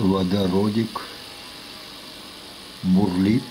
водородик бурлит.